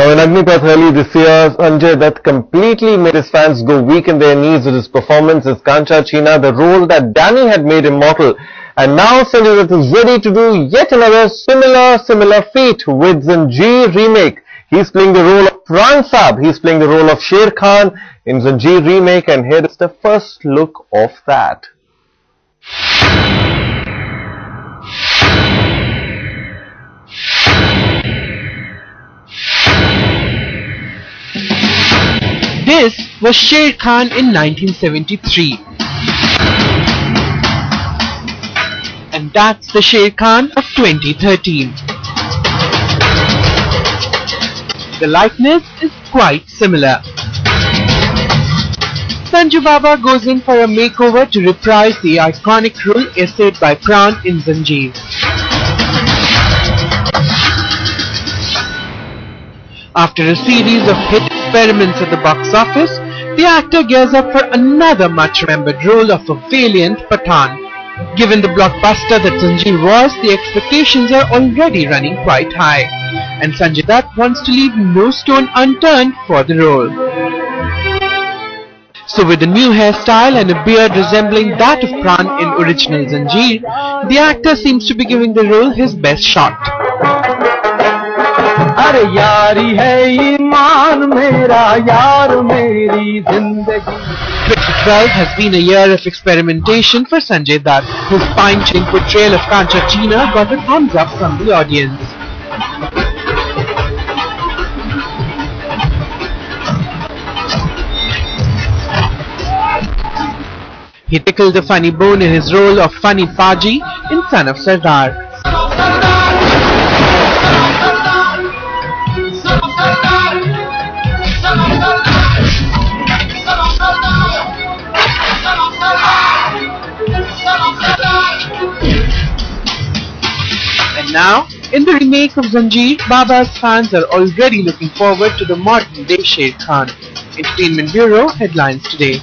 Now in Agnipath early this year, Sanjay Dutt completely made his fans go weak in their knees with his performance as Kancha Cheena, the role that Danny had made immortal. And now Sanjay Dutt is ready to do yet another similar, similar feat with Zanjeer remake. He's playing the role of Pran Saab. He's playing the role of Sher Khan in Zanjeer remake and here is the first look of that. This was Sher Khan in 1973. And that's the Sher Khan of 2013. The likeness is quite similar. Sanju Baba goes in for a makeover to reprise the iconic role essayed by Pran in Zanjeer. After a series of hit experiments at the box office, the actor gears up for another much-remembered role of a valiant Pathan. Given the blockbuster that Zanjeer was, the expectations are already running quite high, and Sanjay Dutt wants to leave no stone unturned for the role. So with a new hairstyle and a beard resembling that of Pran in original Zanjeer, the actor seems to be giving the role his best shot. ईमान मेरा यार मेरी जिंदगी 2012 has been a year of experimentation for Sanjay Dutt, whose fine-tuned portrayal of Kancha Cheena got a thumbs up from the audience. He tickled a funny bone in his role of Funny Paji in Son of Sardar. Now, in the remake of Zanjeer, Baba's fans are already looking forward to the modern day Sher Khan. Entertainment Bureau headlines today.